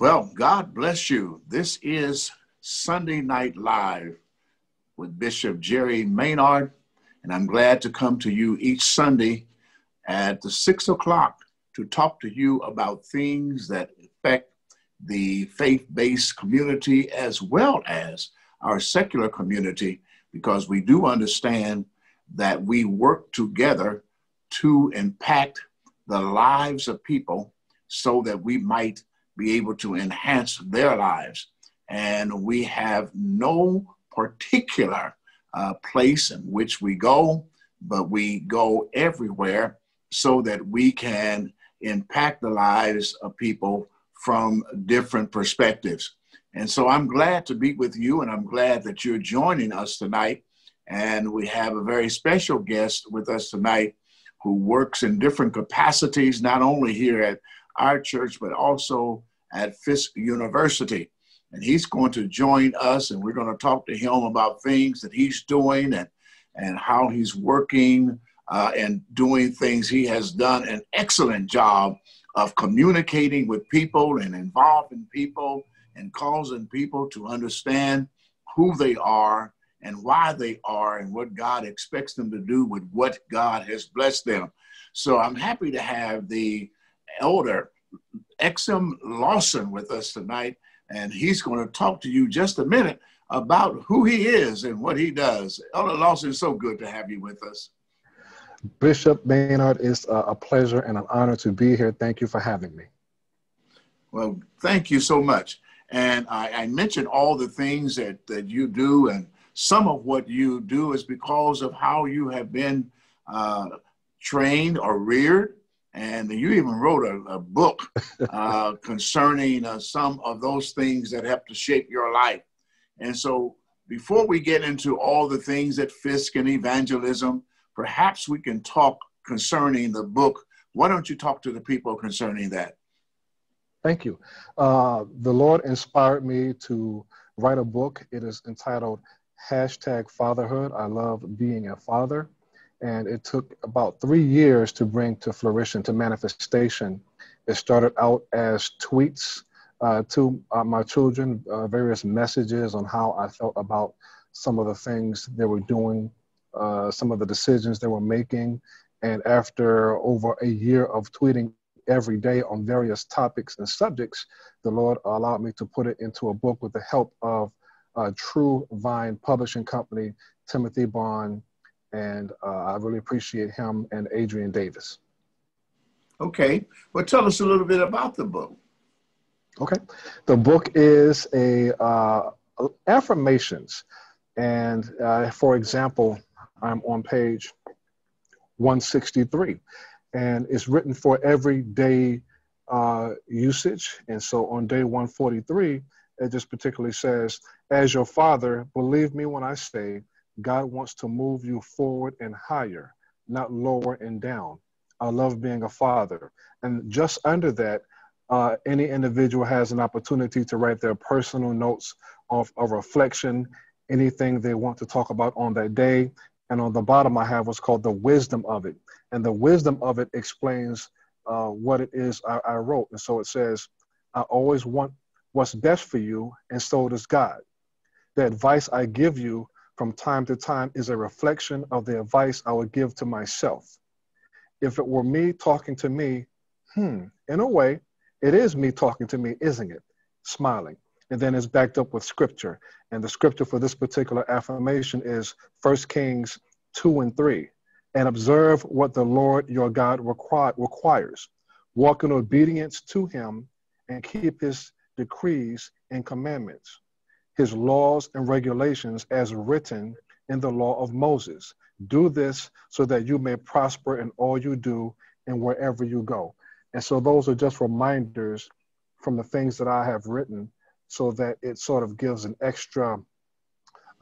Well, God bless you. This is Sunday Night Live with Bishop Jerry Maynard, and I'm glad to come to you each Sunday at the six o'clock to talk to you about things that affect the faith based community as well as our secular community, because we do understand that we work together to impact the lives of people so that we might be able to enhance their lives. And we have no particular uh, place in which we go, but we go everywhere so that we can impact the lives of people from different perspectives. And so I'm glad to be with you, and I'm glad that you're joining us tonight. And we have a very special guest with us tonight who works in different capacities, not only here at our church, but also at Fisk University. And he's going to join us, and we're going to talk to him about things that he's doing and, and how he's working uh, and doing things. He has done an excellent job of communicating with people and involving people and causing people to understand who they are and why they are and what God expects them to do with what God has blessed them. So I'm happy to have the elder Xuam Lawson with us tonight, and he's going to talk to you just a minute about who he is and what he does. Elder Lawson, it's so good to have you with us. Bishop Maynard, it's a pleasure and an honor to be here. Thank you for having me. Well, thank you so much. And I, I mentioned all the things that, that you do, and some of what you do is because of how you have been uh, trained or reared and you even wrote a, a book uh, concerning uh, some of those things that have to shape your life. And so, before we get into all the things that Fisk and evangelism, perhaps we can talk concerning the book. Why don't you talk to the people concerning that? Thank you. Uh, the Lord inspired me to write a book. It is entitled Hashtag Fatherhood. I love being a father and it took about three years to bring to fruition, to manifestation. It started out as tweets uh, to uh, my children, uh, various messages on how I felt about some of the things they were doing, uh, some of the decisions they were making. And after over a year of tweeting every day on various topics and subjects, the Lord allowed me to put it into a book with the help of a True Vine Publishing Company, Timothy Bond, and uh, I really appreciate him and Adrian Davis. Okay, well, tell us a little bit about the book. Okay, the book is a uh, affirmations, and uh, for example, I'm on page 163, and it's written for everyday uh, usage. And so on day 143, it just particularly says, "As your father, believe me when I say." God wants to move you forward and higher, not lower and down. I love being a father. And just under that, uh, any individual has an opportunity to write their personal notes of a reflection, anything they want to talk about on that day. And on the bottom, I have what's called the wisdom of it. And the wisdom of it explains uh, what it is I, I wrote. And so it says, I always want what's best for you, and so does God. The advice I give you from time to time is a reflection of the advice I would give to myself. If it were me talking to me, hmm, in a way, it is me talking to me, isn't it? Smiling. And then it's backed up with scripture. And the scripture for this particular affirmation is 1 Kings 2 and 3. And observe what the Lord your God require, requires. Walk in obedience to him and keep his decrees and commandments his laws and regulations as written in the law of Moses. Do this so that you may prosper in all you do and wherever you go. And so those are just reminders from the things that I have written so that it sort of gives an extra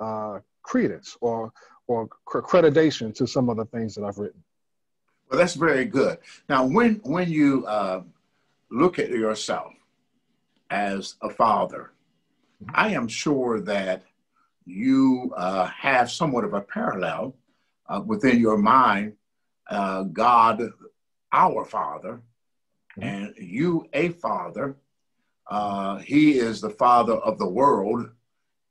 uh, credence or, or accreditation to some of the things that I've written. Well, that's very good. Now, when, when you uh, look at yourself as a father, I am sure that you uh, have somewhat of a parallel uh, within your mind, uh, God, our Father, mm-hmm. and you, a father. uh, he is the father of the world,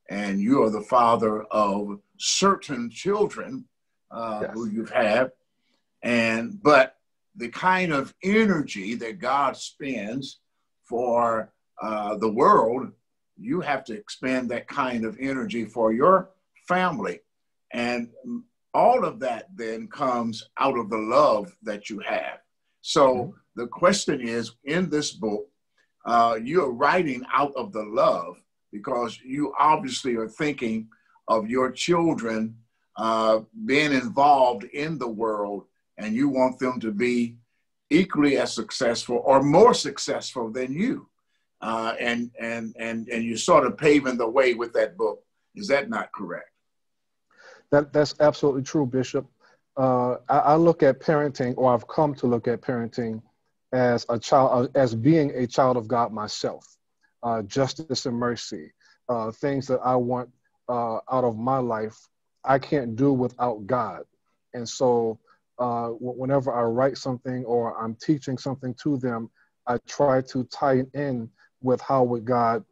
and you are the father of certain children uh, yes. who you've had. And but the kind of energy that God spends for uh, the world, you have to expend that kind of energy for your family. And all of that then comes out of the love that you have. So mm-hmm. the question is in this book, uh, you're writing out of the love because you obviously are thinking of your children uh, being involved in the world and you want them to be equally as successful or more successful than you. Uh, and, and, and, and you're sort of paving the way with that book. Is that not correct? That, that's absolutely true, Bishop. Uh, I, I, look at parenting, or I've come to look at parenting as a child, uh, as being a child of God myself. Uh, justice and mercy, uh, things that I want out of my life, I can't do without God. And so, whenever I write something or I'm teaching something to them, I try to tie it in with how would God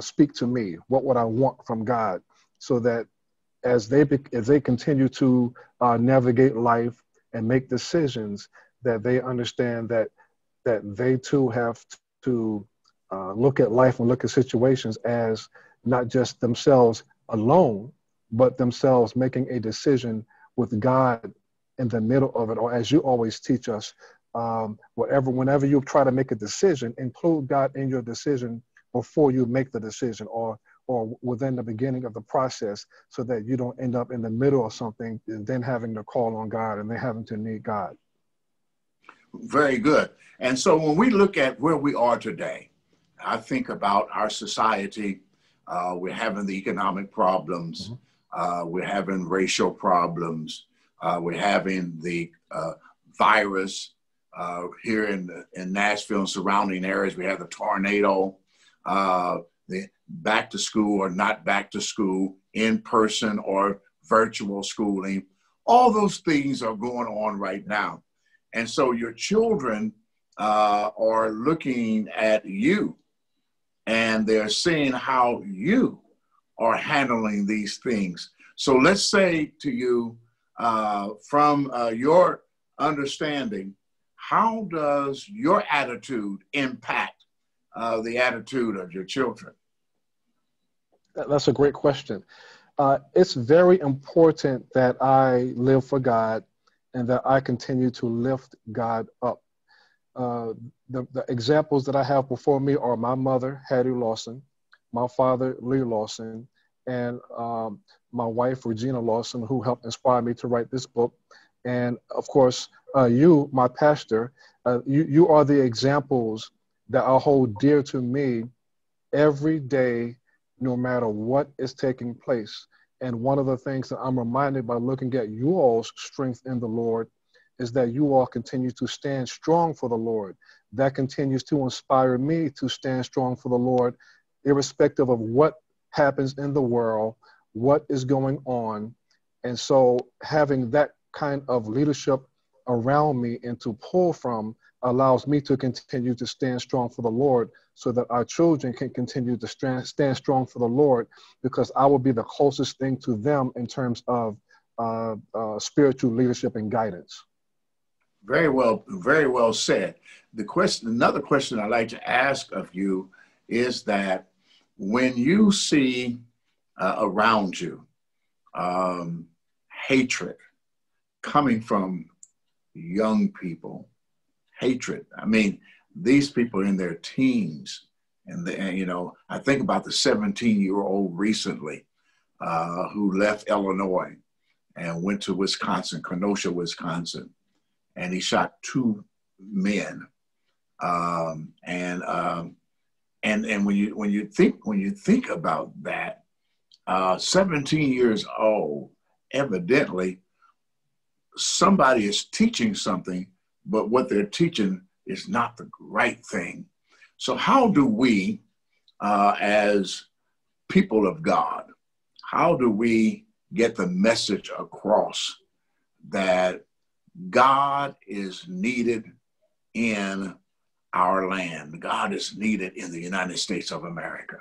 speak to me? What would I want from God? So that as they as they continue to uh, navigate life and make decisions, that they understand that that they too have to uh, look at life and look at situations as not just themselves alone, but themselves making a decision with God in the middle of it, or as you always teach us, um, whatever, whenever you try to make a decision, include God in your decision before you make the decision, or or within the beginning of the process so that you don't end up in the middle of something and then having to call on God and then having to need God. Very good. And so when we look at where we are today, I think about our society. Uh, we're having the economic problems. Mm-hmm. Uh, we're having racial problems. Uh, we're having the uh, virus uh, here in, in Nashville and surrounding areas. We have the tornado. Uh, the back to school or not back to school, in person or virtual schooling. All those things are going on right now. And so your children uh, are looking at you and they're seeing how you are handling these things. So let's say to you, uh, from uh, your understanding, how does your attitude impact uh, the attitude of your children? That's a great question. Uh, it's very important that I live for God and that I continue to lift God up. Uh, the, the, examples that I have before me are my mother, Hattie Lawson, my father, Lee Lawson, and um, my wife, Regina Lawson, who helped inspire me to write this book. And of course, uh, you, my pastor, uh, you, you are the examples that I hold dear to me every day no matter what is taking place. And one of the things that I'm reminded by looking at you all's strength in the Lord is that you all continue to stand strong for the Lord. That continues to inspire me to stand strong for the Lord, irrespective of what happens in the world, what is going on. And so having that kind of leadership around me and to pull from allows me to continue to stand strong for the Lord so that our children can continue to stand, strong for the Lord because I will be the closest thing to them in terms of uh, uh, spiritual leadership and guidance. Very well, very well said. The question, another question I'd like to ask of you is that when you see uh, around you um, hatred coming from young people, hatred. I mean, these people in their teens, and, and you know, I think about the 17 year old recently uh, who left Illinois and went to Wisconsin, Kenosha, Wisconsin, and he shot two men. Um, and um, and and when you when you think when you think about that, uh, 17 years old, evidently somebody is teaching something, but what they're teaching is not the right thing. So, how do we, uh, as people of God, how do we get the message across that God is needed in our land. God is needed in the United States of America.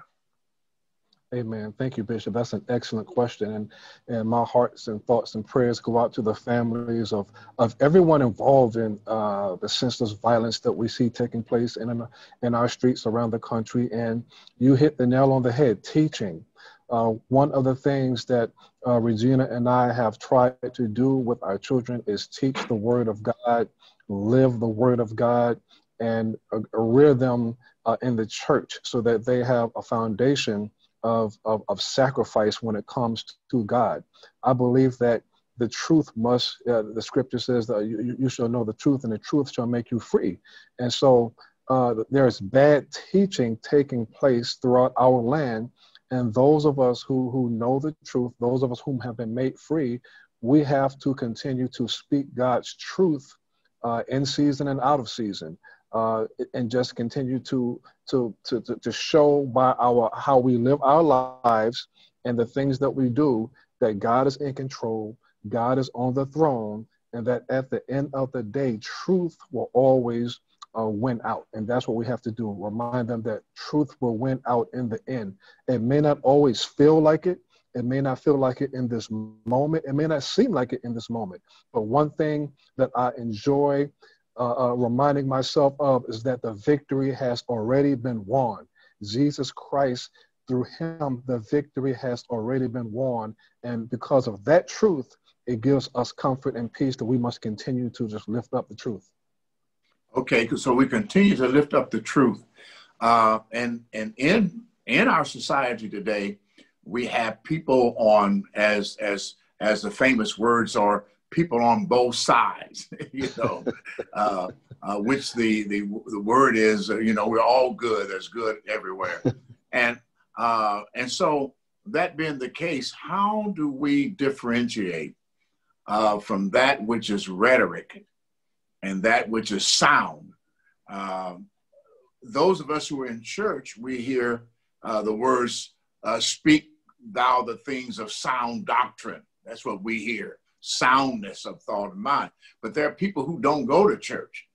Amen. Thank you, Bishop. That's an excellent question. And, and my hearts and thoughts and prayers go out to the families of, of everyone involved in uh, the senseless violence that we see taking place in, in our streets around the country. And you hit the nail on the head teaching. Uh, one of the things that uh, Regina and I have tried to do with our children is teach the Word of God, live the Word of God, and uh, rear them uh, in the church so that they have a foundation of, of, of sacrifice when it comes to God. I believe that the truth must, uh, the scripture says that you, you shall know the truth and the truth shall make you free. And so uh, there's bad teaching taking place throughout our land. And those of us who, who know the truth, those of us whom have been made free, we have to continue to speak God's truth uh, in season and out of season uh, and just continue to, to, to, to show by our, how we live our lives and the things that we do that God is in control, God is on the throne, and that at the end of the day, truth will always uh, win out. And that's what we have to do. Remind them that truth will win out in the end. It may not always feel like it. It may not feel like it in this moment. It may not seem like it in this moment. But one thing that I enjoy uh, uh, reminding myself of is that the victory has already been won. Jesus Christ, through him, the victory has already been won. And because of that truth, it gives us comfort and peace that we must continue to just lift up the truth. Okay, so we continue to lift up the truth. Uh, and and in in our society today, we have people on as as as the famous words are people on both sides, you know, uh, uh, which the, the, the word is, uh, you know, we're all good. There's good everywhere. and, uh, and so that being the case, how do we differentiate uh, from that which is rhetoric and that which is sound? Um, those of us who are in church, we hear uh, the words, speak thou the things of sound doctrine. That's what we hear soundness of thought and mind. But there are people who don't go to church,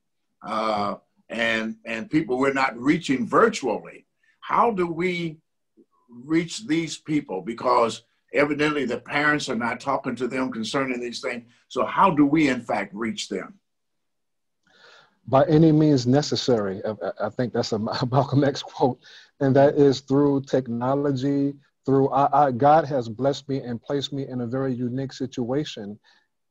uh, and and people we're not reaching virtually. How do we reach these people? Because evidently the parents are not talking to them concerning these things. So how do we in fact reach them? By any means necessary. I think that's a Malcolm X quote, and that is through technology, through I, I, God has blessed me and placed me in a very unique situation,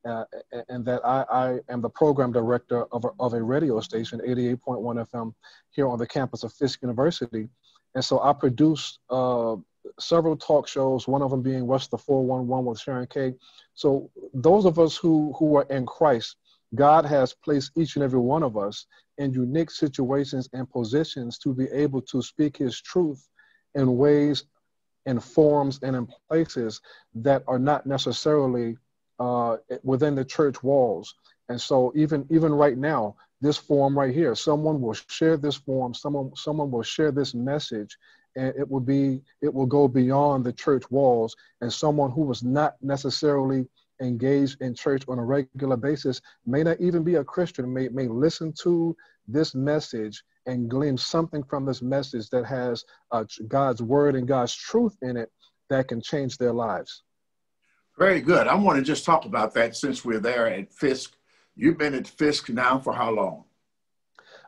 uh, and that I, I, am the program director of a, of a radio station, 88.1 FM, here on the campus of Fisk University, and so I produce uh, several talk shows. One of them being What's the 411 with Sharon Kay. So those of us who who are in Christ, God has placed each and every one of us in unique situations and positions to be able to speak His truth in ways in forms and in places that are not necessarily uh, within the church walls. And so even even right now, this form right here, someone will share this form, someone someone will share this message, and it will be it will go beyond the church walls. And someone who was not necessarily engaged in church on a regular basis may not even be a Christian, may may listen to this message and glean something from this message that has uh, God's word and God's truth in it that can change their lives. Very good. I want to just talk about that since we're there at Fisk. You've been at Fisk now for how long?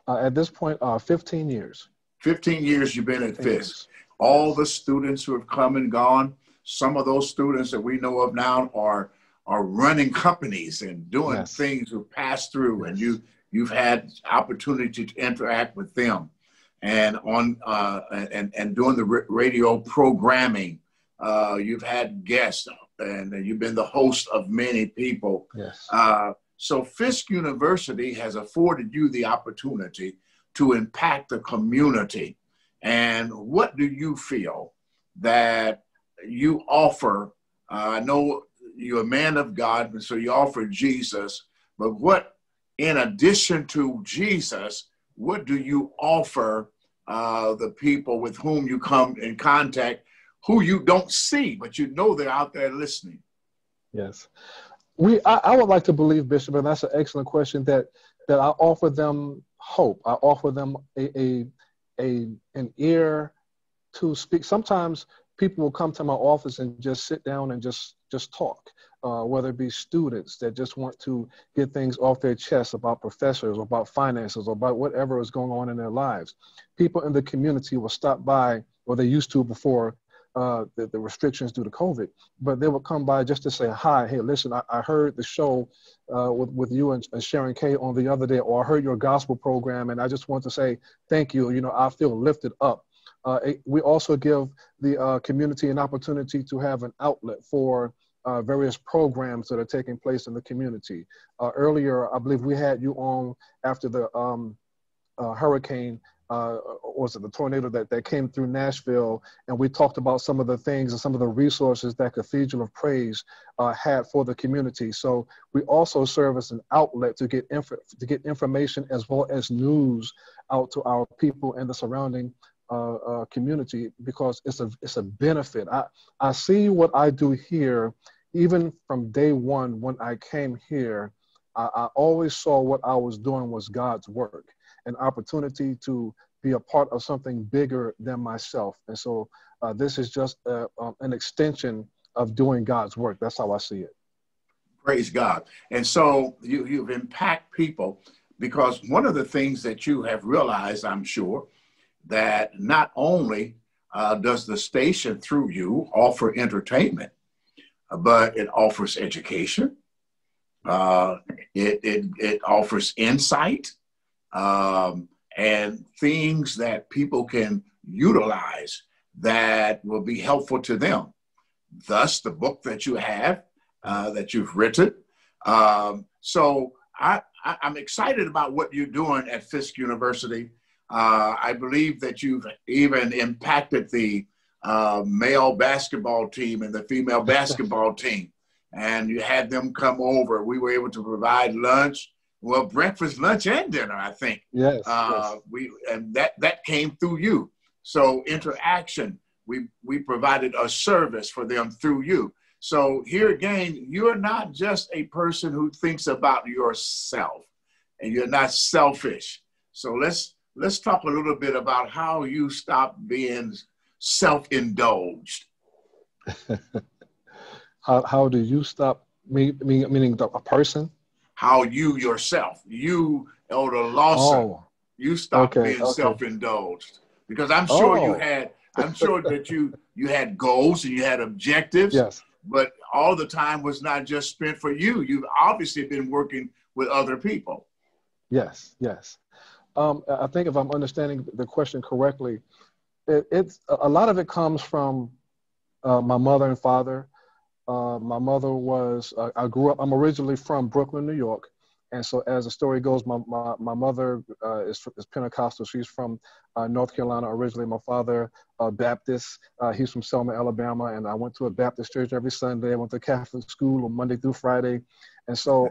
Uh, at this point, uh, 15 years. 15 years you've been at Fisk. Years. All the students who have come and gone, some of those students that we know of now are are running companies and doing yes. things who pass through yes. and you you've had opportunity to interact with them. And on uh, and, and doing the radio programming uh, you've had guests and you've been the host of many people. Yes. Uh, so fisk university has afforded you the opportunity to impact the community. And what do you feel that you offer? Uh, i know you're a man of god and so you offer jesus but what in addition to Jesus, what do you offer uh, the people with whom you come in contact, who you don't see, but you know they're out there listening? Yes. We, I, I would like to believe, Bishop, and that's an excellent question, that, that I offer them hope. I offer them a, a, a an ear to speak. Sometimes people will come to my office and just sit down and just just talk. Uh, whether it be students that just want to get things off their chest about professors or about finances or about whatever is going on in their lives. People in the community will stop by, or they used to before uh, the, the, restrictions due to COVID, but they would come by just to say, hi, hey, listen, I, I heard the show uh, with, with you and, and Sharon Kay on the other day, or I heard your gospel program, and I just want to say thank you. You know, I feel lifted up. Uh, we also give the uh, community an opportunity to have an outlet for uh, various programs that are taking place in the community. Uh, earlier, I believe we had you on after the um, uh, hurricane, uh, was it the tornado that, that came through Nashville, and we talked about some of the things and some of the resources that Cathedral of Praise uh, had for the community. So we also serve as an outlet to get inf- to get information as well as news out to our people in the surrounding uh, uh, community because it's a it's a benefit. I I see what I do here, even from day one when I came here. I, I always saw what I was doing was God's work, an opportunity to be a part of something bigger than myself. And so uh, this is just uh, um, an extension of doing God's work. That's how I see it. Praise God. And so you, you've impact people because one of the things that you have realized, I'm sure, that not only uh, does the station through you offer entertainment, but it offers education. Uh, it, it, it offers insight um, and things that people can utilize that will be helpful to them. Thus, the book that you have, uh, that you've written. Um, so I, I, I'm excited about what you're doing at Fisk University uh, I believe that you've even impacted the uh, male basketball team and the female basketball team, and you had them come over. We were able to provide lunch, well, breakfast, lunch, and dinner. I think. Yes. Uh, yes. We and that that came through you. So interaction. We we provided a service for them through you. So here again, you're not just a person who thinks about yourself, and you're not selfish. So let's let's talk a little bit about how you stopped being self-indulged. how, how do you stop me, me meaning a person? How you yourself, you Elder Lawson, oh, you stopped okay, being okay. self-indulged because I'm sure oh. you had. I'm sure that you you had goals and you had objectives. Yes. But all the time was not just spent for you. You've obviously been working with other people. Yes. Yes. Um, I think if I'm understanding the question correctly, it, it's a lot of it comes from uh, my mother and father. Uh, my mother was, uh, I grew up, I'm originally from Brooklyn, New York. And so as the story goes, my, my, my mother uh, is, is Pentecostal. She's from uh, North Carolina originally. My father, uh, Baptist. he's from Selma, Alabama. And I went to a Baptist church every Sunday. I went to Catholic school on Monday through Friday. And so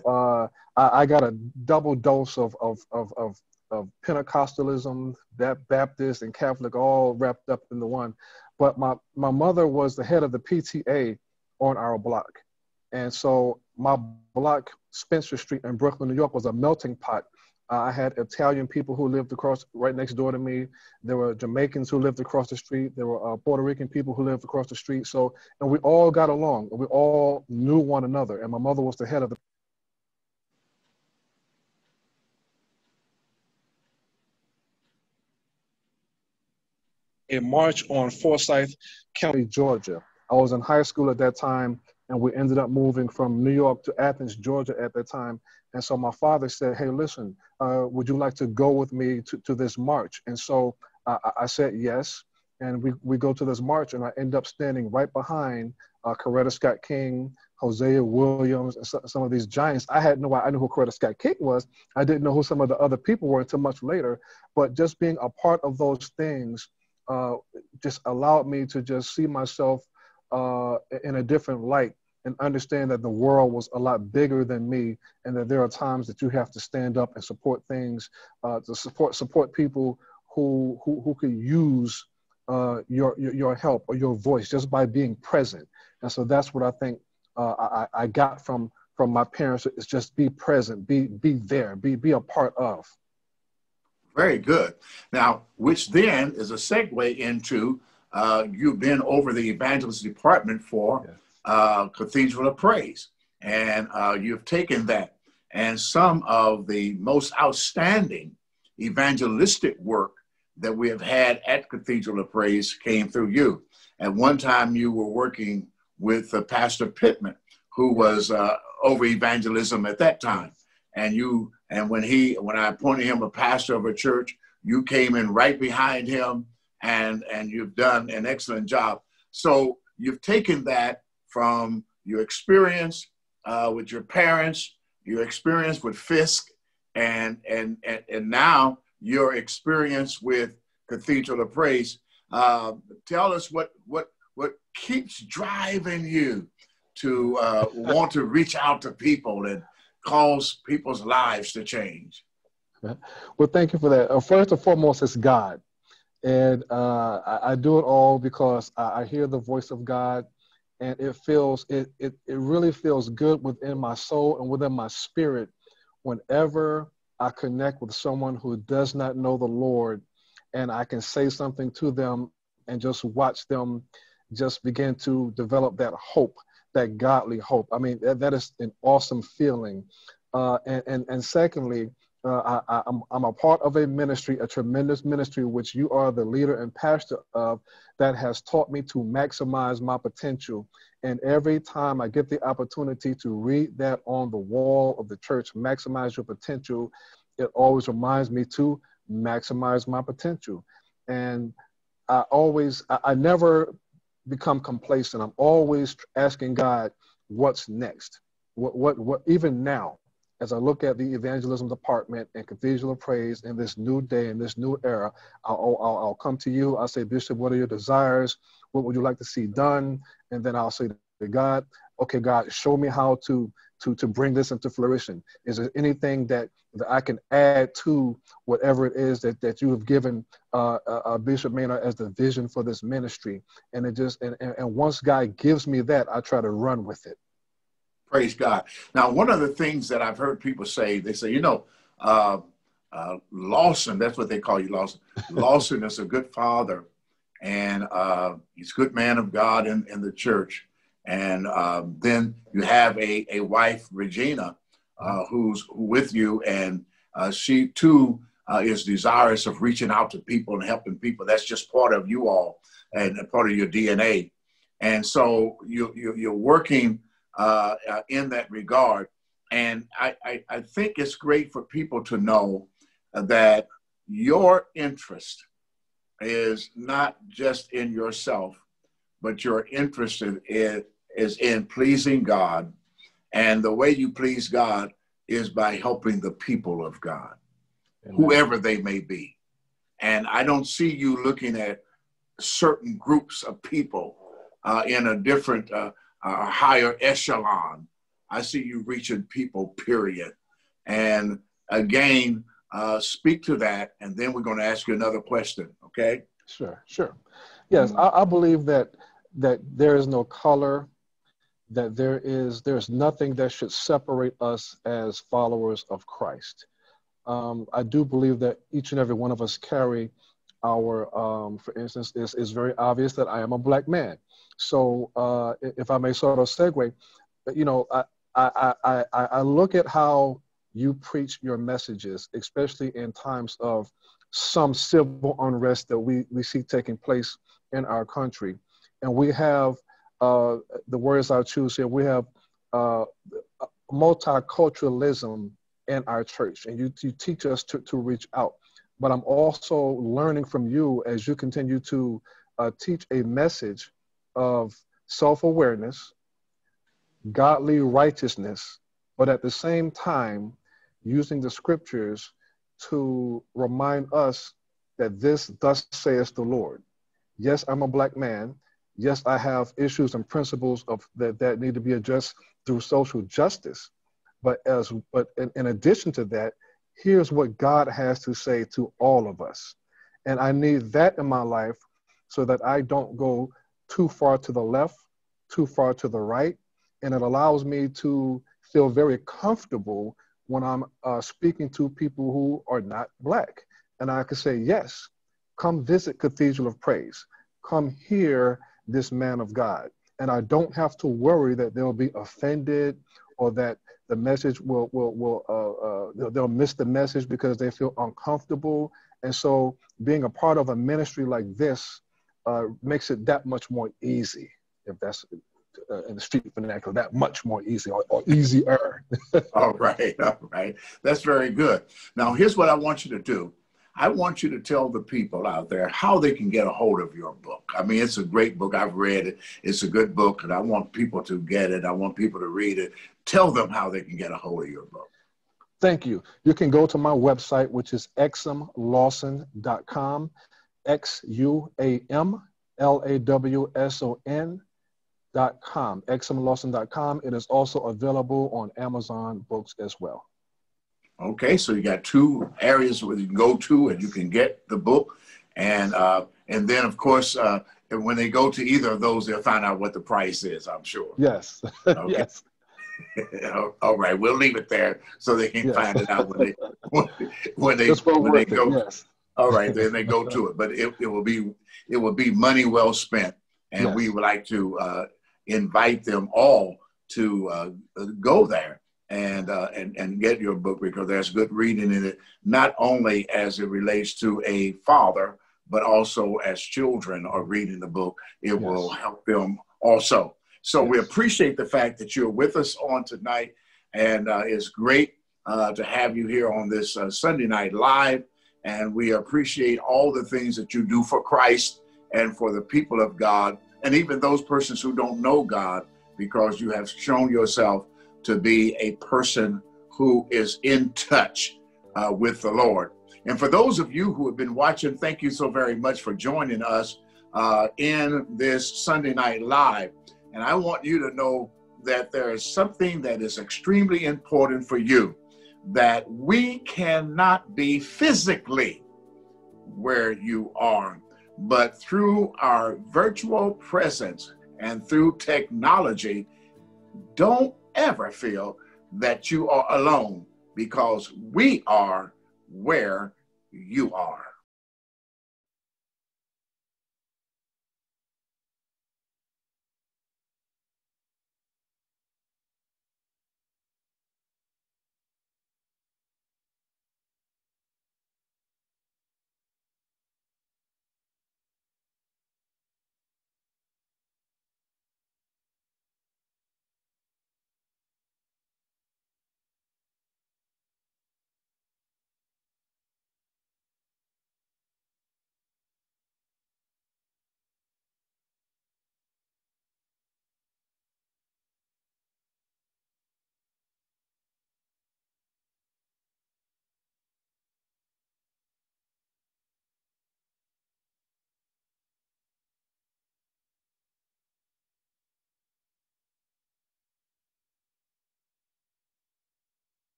I, I, got a double dose of, of, of, of of Pentecostalism, that Baptist and Catholic all wrapped up into one. But my, my mother was the head of the PTA on our block. And so my block, Spencer Street in Brooklyn, New York, was a melting pot. Uh, I had Italian people who lived across right next door to me. There were Jamaicans who lived across the street. There were uh, Puerto Rican people who lived across the street. So, and we all got along. We all knew one another. And my mother was the head of the march on Forsyth County, Georgia. I was in high school at that time, and we ended up moving from New York to Athens, Georgia at that time. And so my father said, Hey, listen, uh, would you like to go with me to, to this march? And so uh, I said yes. And we, we go to this march, and I end up standing right behind uh, Coretta Scott King, Hosea Williams, some of these giants. I had no I knew who Coretta Scott King was. I didn't know who some of the other people were until much later. But just being a part of those things uh, just allowed me to just see myself uh, in a different light and understand that the world was a lot bigger than me and that there are times that you have to stand up and support things uh, to support support people who who, who could use uh, your, your, your help or your voice just by being present. And so that's what I think uh, I, I got from from my parents is just be present be be there be be a part of Very good. Now, which then is a segue into uh, you've been over the evangelist department for yes. uh, Cathedral of Praise, and uh, you've taken that. And some of the most outstanding evangelistic work that we have had at Cathedral of Praise came through you. At one time, you were working with uh, Pastor Pittman, who was uh, over evangelism at that time. And you, and when he, when I appointed him a pastor of a church, you came in right behind him, and and you've done an excellent job. So you've taken that from your experience uh, with your parents, your experience with Fisk, and and and, and now your experience with Cathedral of Praise. Uh, tell us what what what keeps driving you to uh, want to reach out to people and cause people's lives to change. Well, thank you for that. Uh, first and foremost, it's God. And uh, I, I, do it all because I, I, hear the voice of God and it feels, it, it, it really feels good within my soul and within my spirit whenever I connect with someone who does not know the Lord and I can say something to them and just watch them just begin to develop that hope, that godly hope. I mean, that, that is an awesome feeling. Uh, and, and, and secondly, uh, I, am I'm, I'm a part of a ministry, a tremendous ministry, which you are the leader and pastor of, that has taught me to maximize my potential. And every time I get the opportunity to read that on the wall of the church, maximize your potential, it always reminds me to maximize my potential. And I always, I, I never become complacent. I'm always asking God, what's next? What, what, what, even now, as I look at the evangelism department and Cathedral of Praise in this new day, in this new era, I'll, I'll, I'll come to you. I'll say, Bishop, what are your desires? What would you like to see done? And then I'll say to God, okay, God, show me how to to to bring this into fruition. Is there anything that, that I can add to whatever it is that that you have given uh, uh, uh Bishop Maynard as the vision for this ministry? And it just and, and once God gives me that, I try to run with it. Praise God. Now, one of the things that I've heard people say, they say, you know, uh, uh, Lawson, that's what they call you, Lawson. Lawson is a good father, and uh, he's a good man of God in, in the church. And um, then you have a, a wife, Regina, uh, who's with you, and uh, she too uh, is desirous of reaching out to people and helping people. That's just part of you all and part of your DNA. And so you, you, you're working uh, uh, in that regard. And I, I, I, think it's great for people to know that your interest is not just in yourself, but your interest in, is in pleasing God. And the way you please God is by helping the people of God, Amen. whoever they may be. And I don't see you looking at certain groups of people uh, in a different uh, a higher echelon. I see you reaching people, period. And again, uh, speak to that, and then we're going to ask you another question. Okay? Sure, sure. Yes. I, I believe that that there is no color, that there is there's nothing that should separate us as followers of Christ. Um, I do believe that each and every one of us carry our, um, for instance, it's, it's very obvious that I am a black man. So uh, if I may sort of segue, you know, I, I, I, I look at how you preach your messages, especially in times of some civil unrest that we, we see taking place in our country. And we have uh, the words I choose here, we have uh, multiculturalism in our church, and you, you teach us to, to reach out. But I'm also learning from you as you continue to uh, teach a message of self awareness, godly righteousness, but at the same time, using the scriptures to remind us that this thus saith the Lord. Yes, I'm a black man. Yes, I have issues and principles of that, that need to be addressed through social justice. But as but in, in addition to that, here's what God has to say to all of us. And I need that in my life so that I don't go too far to the left, too far to the right, and it allows me to feel very comfortable when I'm uh, speaking to people who are not black. and I could say, yes, come visit Cathedral of Praise. Come hear this man of God. And I don't have to worry that they'll be offended or that the message will, will, will uh, uh, they'll, they'll miss the message because they feel uncomfortable. And so being a part of a ministry like this uh, makes it that much more easy, if that's uh, in the street vernacular, that much more easy or, or easier. all right, all right. That's very good. Now, here's what I want you to do. I want you to tell the people out there how they can get a hold of your book. I mean, it's a great book. I've read it. It's a good book, and I want people to get it. I want people to read it. Tell them how they can get a hold of your book. Thank you. You can go to my website, which is xuamlawson.com, X U A M L A W S O N dot com. It is also available on Amazon books as well. Okay, so you got two areas where you can go to and you can get the book, and uh, and then of course uh, when they go to either of those, they'll find out what the price is. I'm sure. Yes. Okay. yes. All right, we'll leave it there so they can yes. find it out when they when, when they when they go. It, yes. All right, then they go to it, but it, it will be it will be money well spent, and yes. we would like to uh, invite them all to uh, go there and uh, and and get your book because there's good reading in it, not only as it relates to a father, but also as children are reading the book. It yes. will help them also. So yes. we appreciate the fact that you're with us on tonight, and uh, it's great uh, to have you here on this uh, Sunday night live. And we appreciate all the things that you do for Christ and for the people of God, and even those persons who don't know God, because you have shown yourself to be a person who is in touch uh, with the Lord. And for those of you who have been watching, thank you so very much for joining us uh, in this Sunday Night Live. And I want you to know that there is something that is extremely important for you that we cannot be physically where you are, but through our virtual presence and through technology, don't ever feel that you are alone because we are where you are.